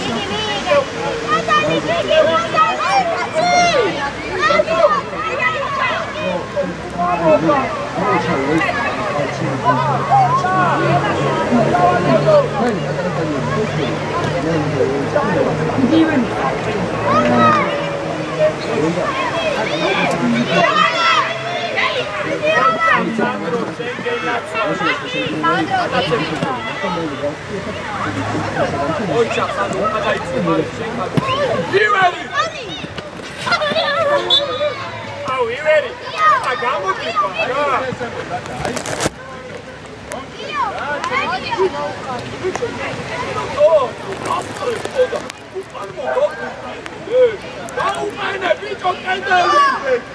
你以为你？你以为你？你以？ივერი! აუ, ივერი! ა გამოგიყვა რა! ო, აფრე, ხოდა. უკან მოგო. ე, დაუყენე ბიჭო კედელი!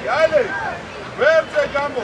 იალე. ვერზე გამო.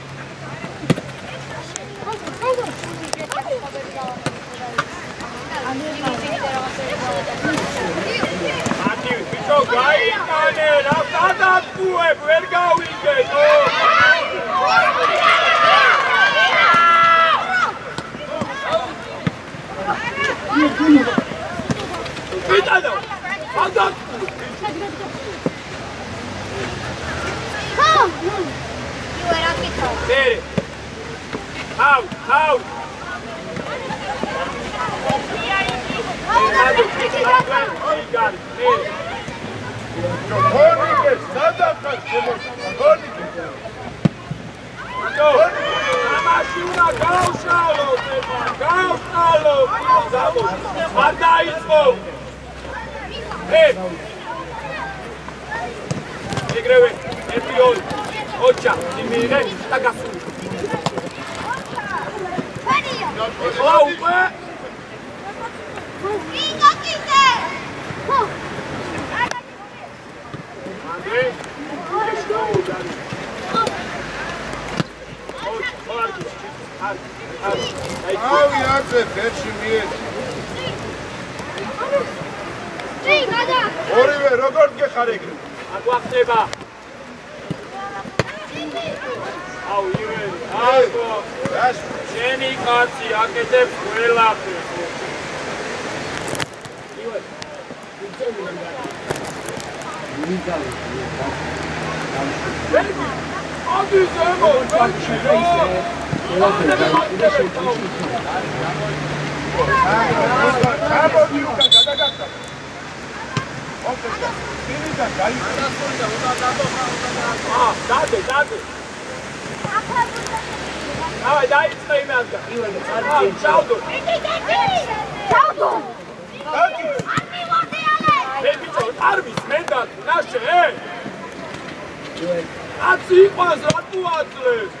ავი აძე ფერში მიედი ორივე როგორ გეხარ ეგრე აგვახტება აუ ივენ აიგო რას შენი კაცი აკეთებს ყველაფერს ადი ზემო გაჩირო ჩამოდი უკან გადაგახტა ოფესა ძირიდან გაიქცა ა დადე დადე აი დაიწყე იმასგა აი ჩავდო მე ბიჭო არვის მე და ნაშე აცი იყვანს რატო აწლეს ოჯახ არა ა მაგე იალა ვაკან მე ბეკი აიდე იგი რა დათი იგი რა დათი ოჯა მაგე მაგე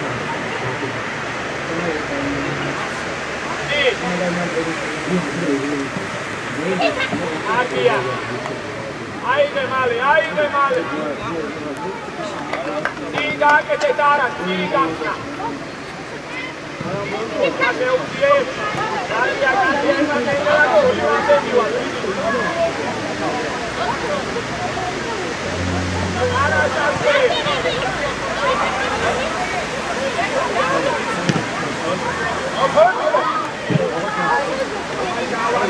აკია აიღე მალე აიღე მალე წინ გააკეთეთ არა წინ გახსნა გადაუძიეთ გარია გარია იმატენდა და ორივე მივარ არა ჩასწერი ოფორტი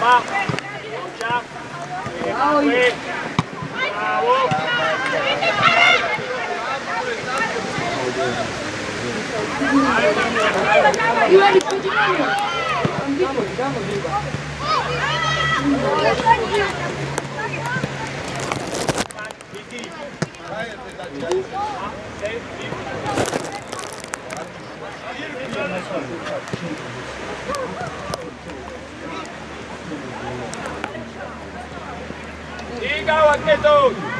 Bravo. Bravo. Igao, aqui é todos!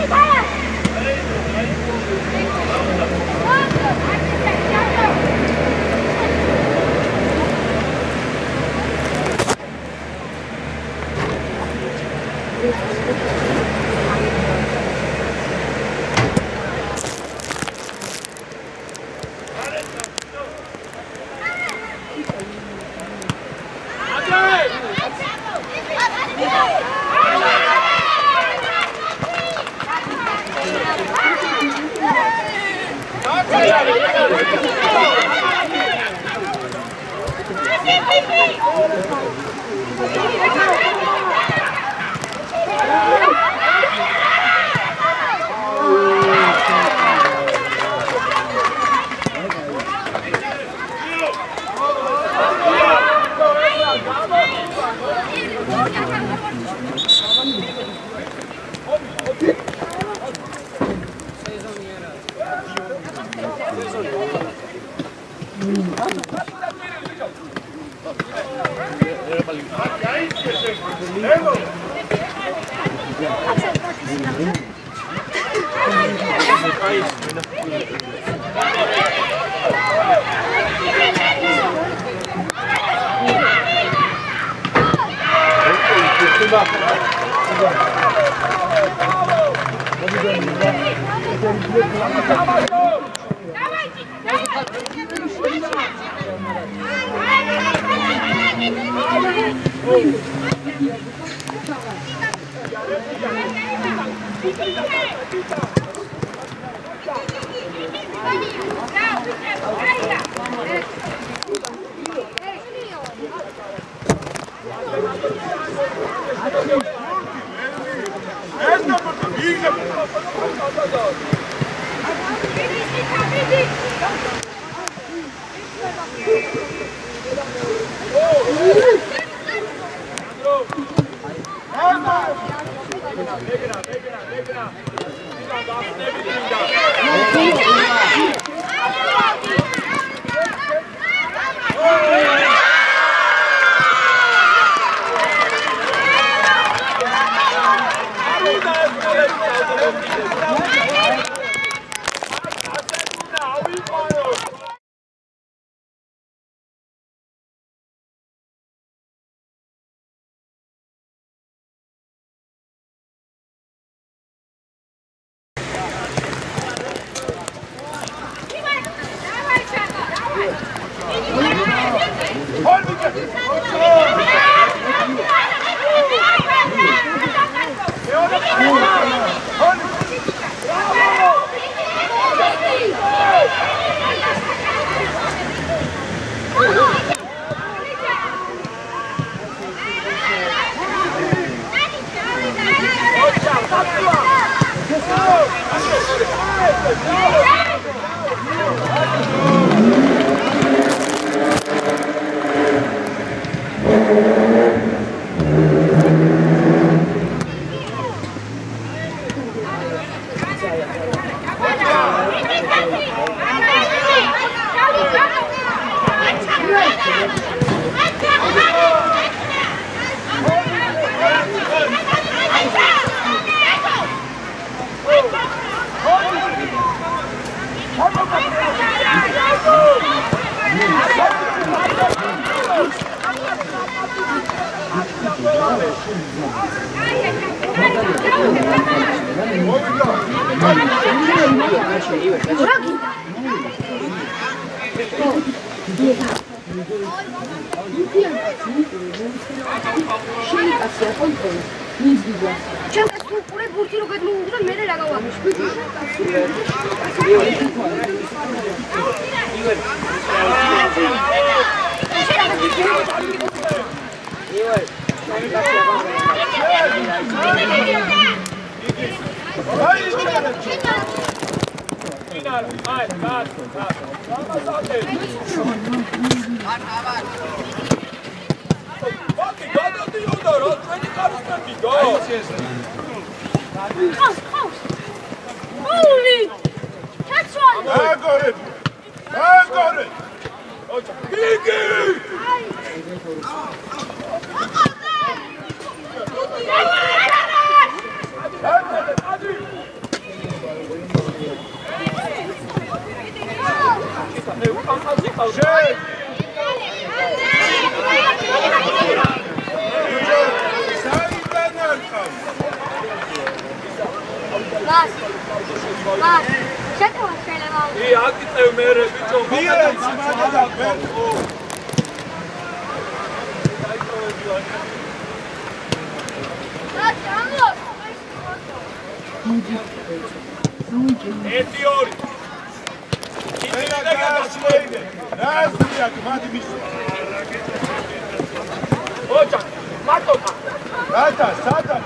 Đi შეიკაცია კონტროლი მის დიდას ჩემ სულყურე ბურთი რო გადმოვუღდა მე რა გავაკეთე ყავს ყავს ული ჩაცვალე აგორე აგორე შენ საიდან არყავს მას შეკავა შეიძლება ი აკიწევ მე რე ბიჭო ვერხო რაც ამო ერთი ორი ენა გასვეიდე რაზია მათი მის ოჭა მარტოა რათა სადა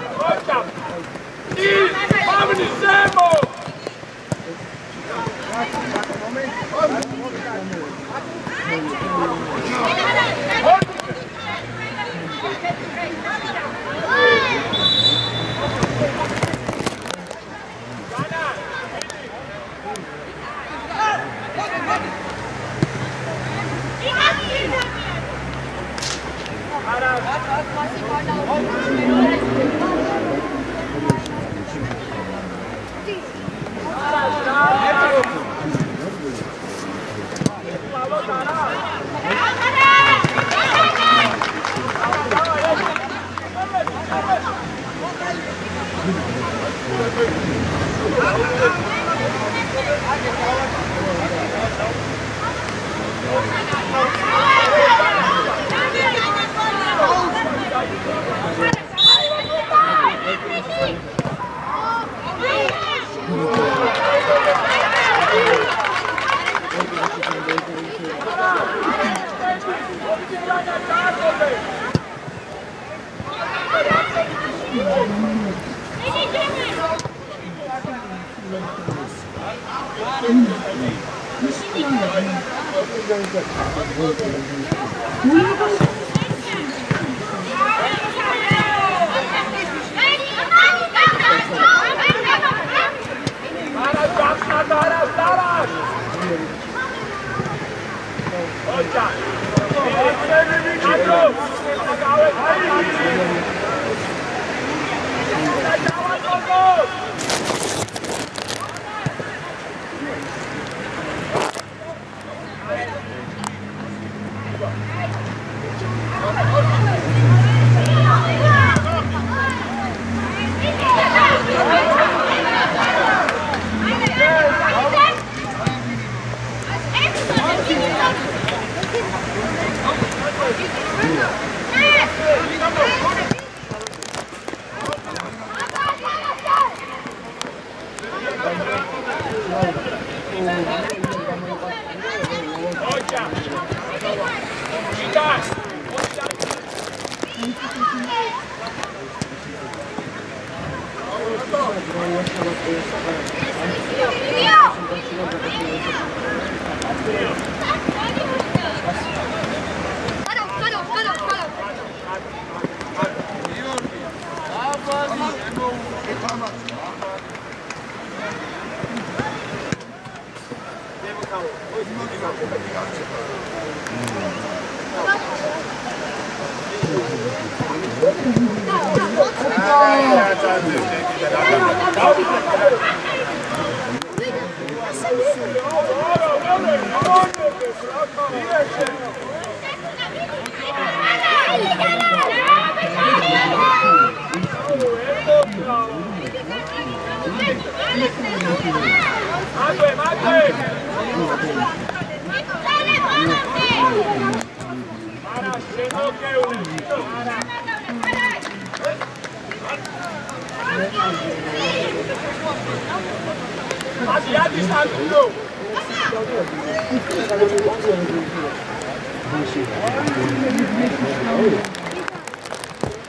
აზიადის ანტო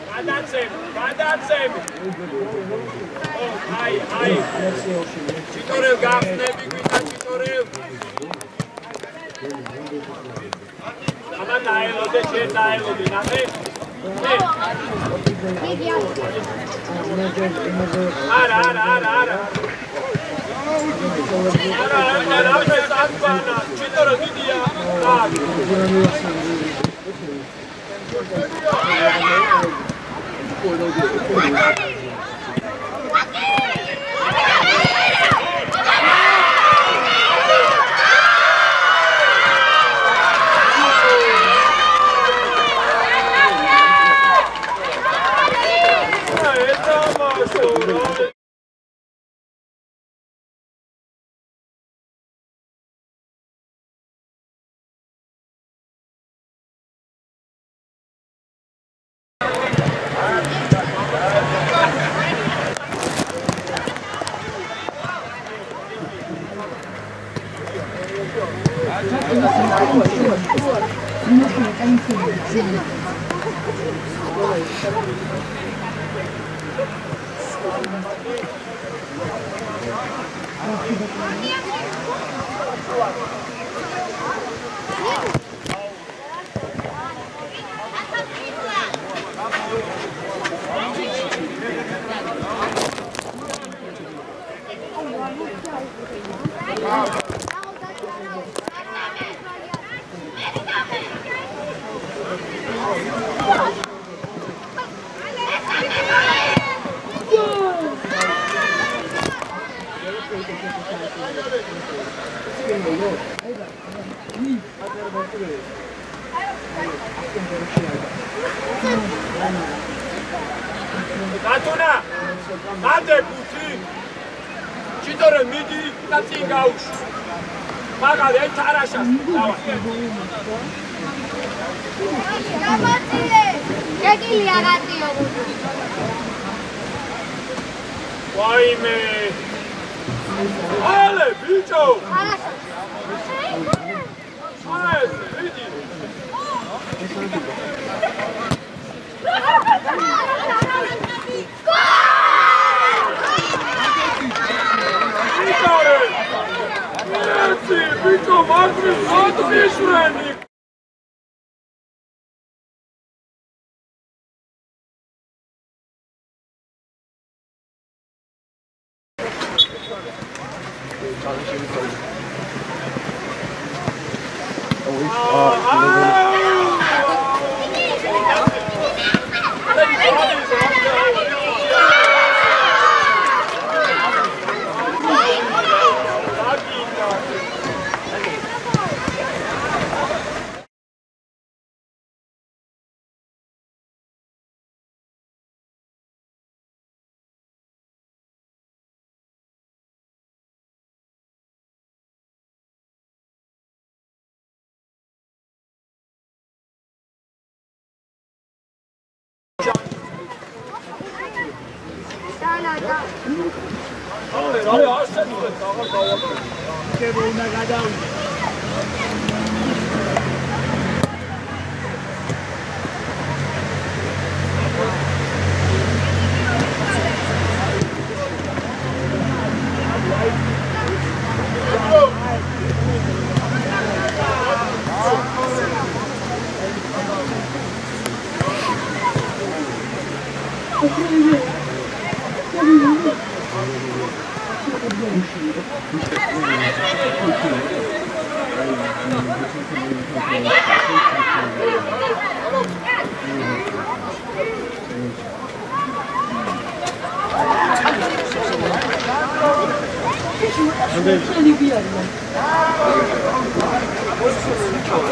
გადაცემ გადაცემ აი აი ჩიტორევ გახსნები გვინდა ჩიტორევ ამან დაელოდე შენ დაელოდე ნახე Ara, ara, ara, ara.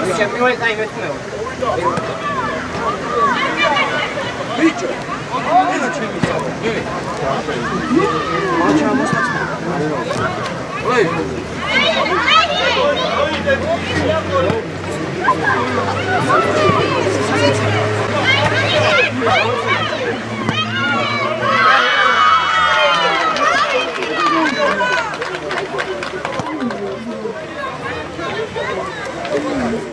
Mükemmel kaybetmiyor. Büyük. 嗯好的好的好的好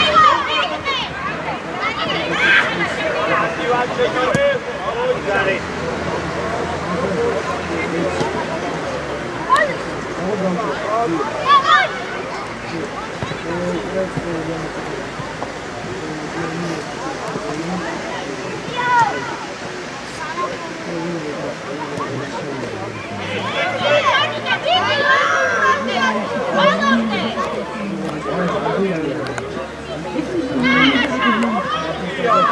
Yeah.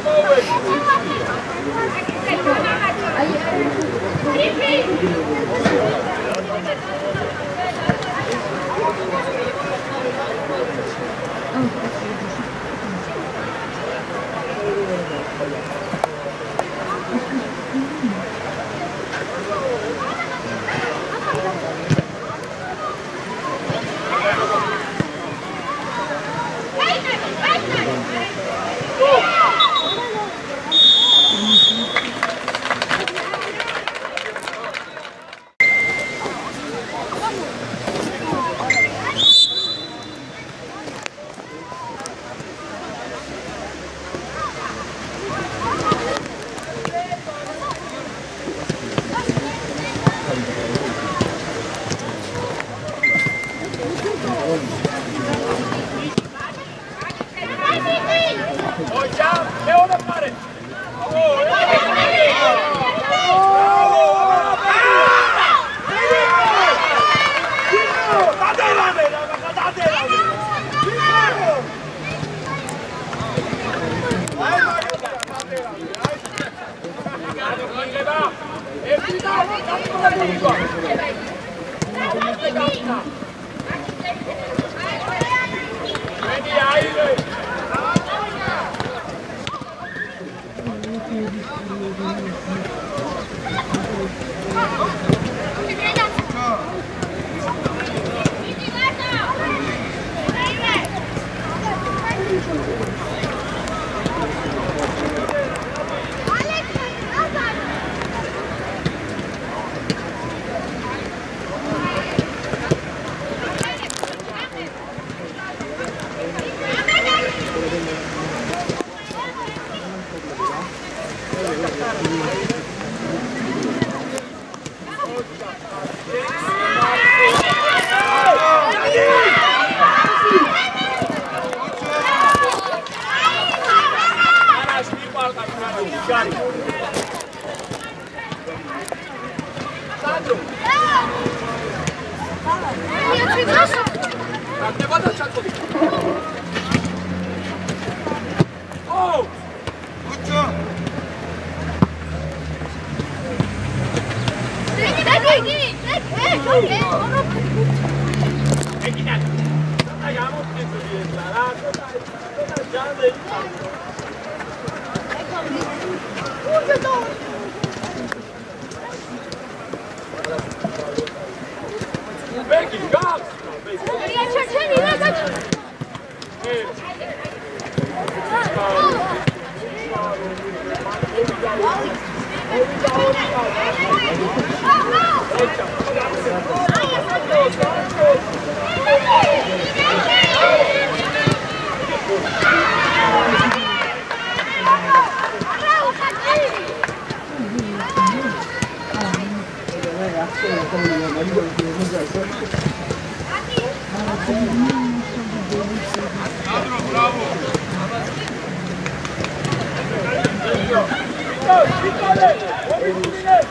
Thank you.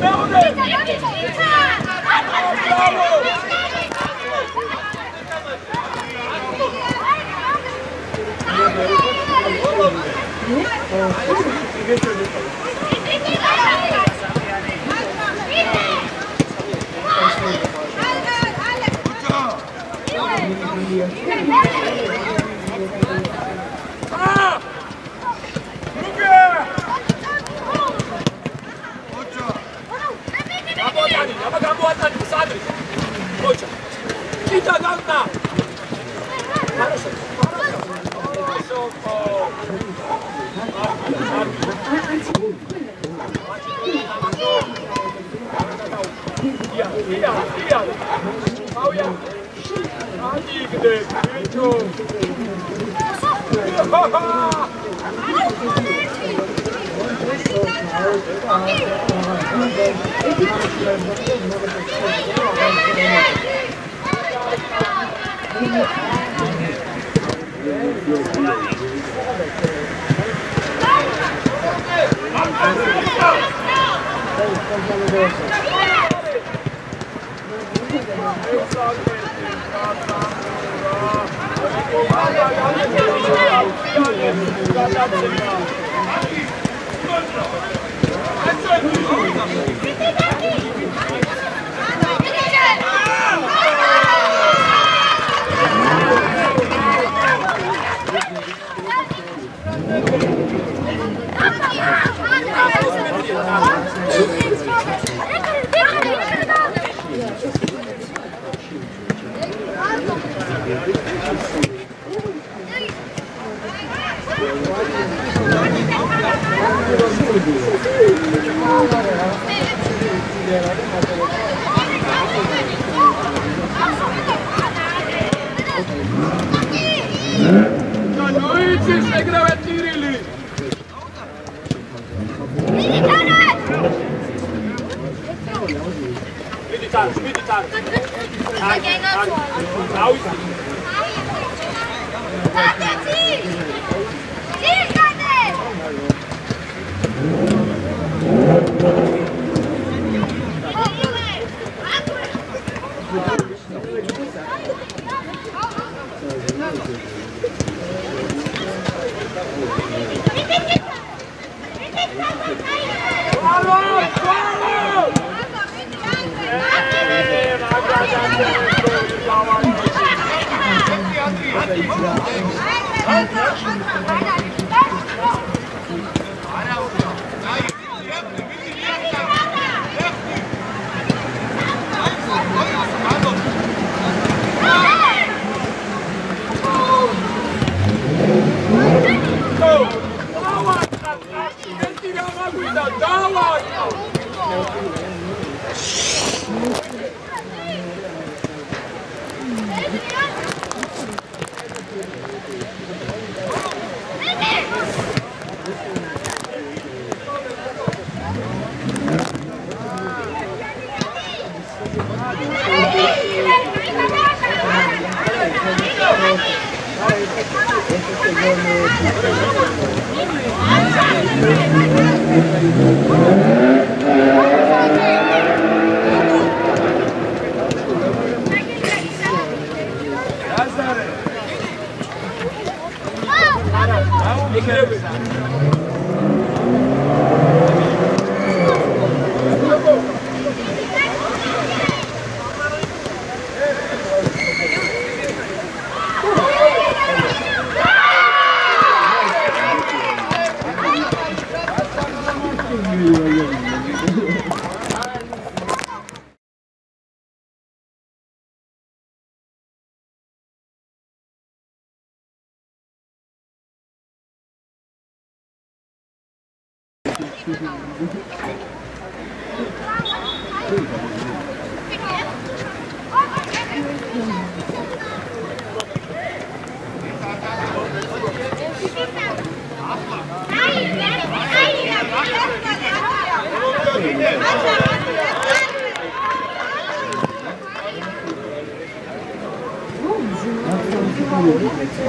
Brawo, brawo! Brawo!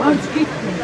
Artık gitmiyor.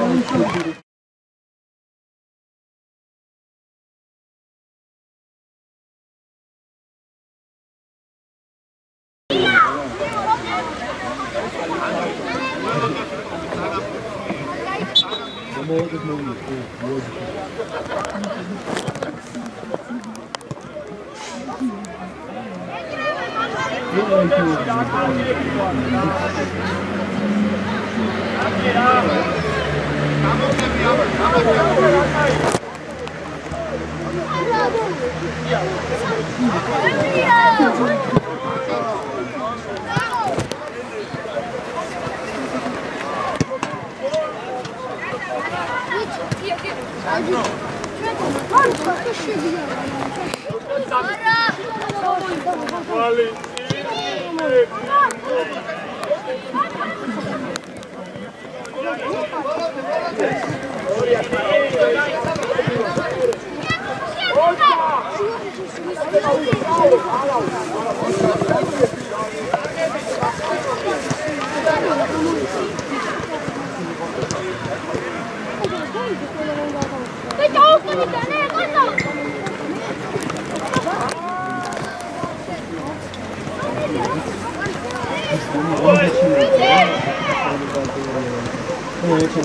Oh,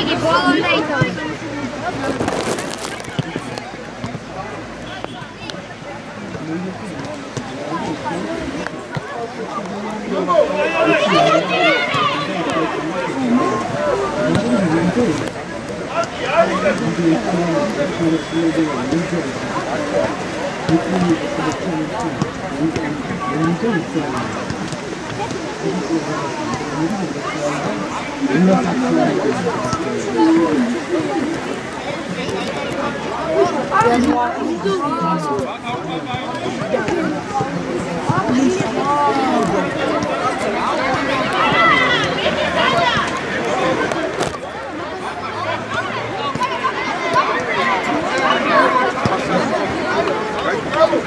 이게 뭐가 걸려 있어? 아, 진짜 좋아. 아, 진짜 좋아. 아, 진짜 좋아. 아, 진짜 좋아. Give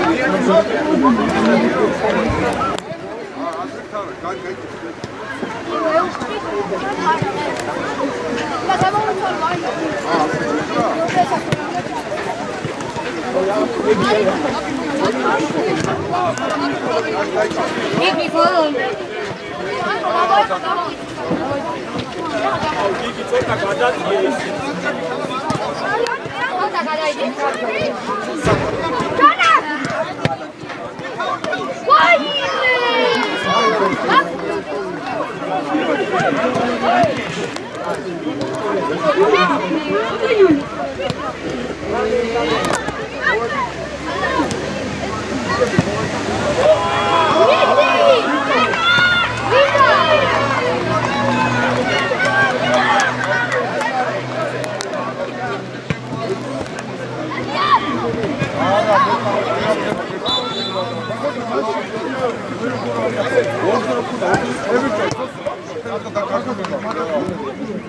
me phone. Oh, 원스럽고 나오는 세 글자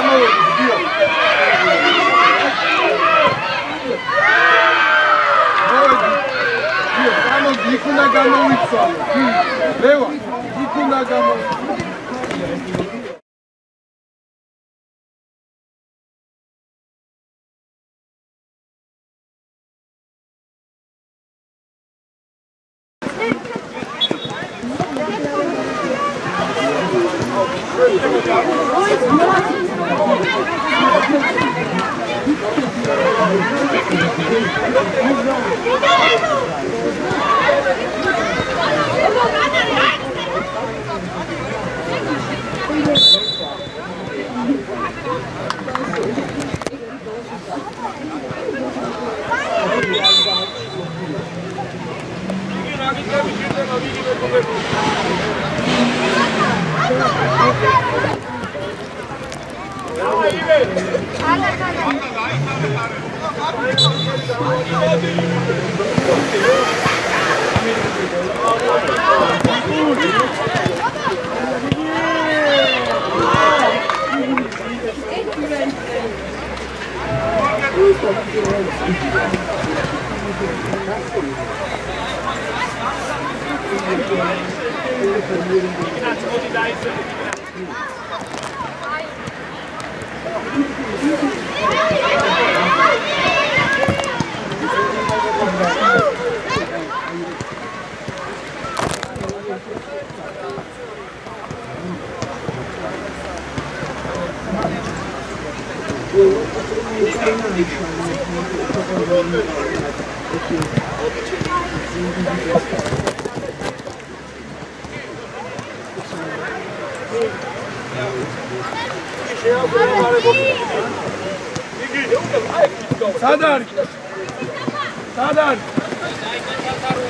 გამოვედი ვიდეო მოვედი ვიდეო გამოდი იქ უნდა გამოვიცვალო. ლევა იქ უნდა გამოვიცვალო სად არის? სად არის?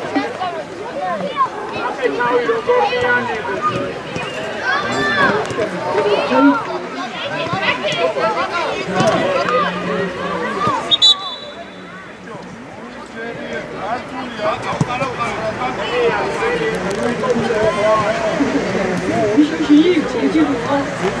你小心，记住了。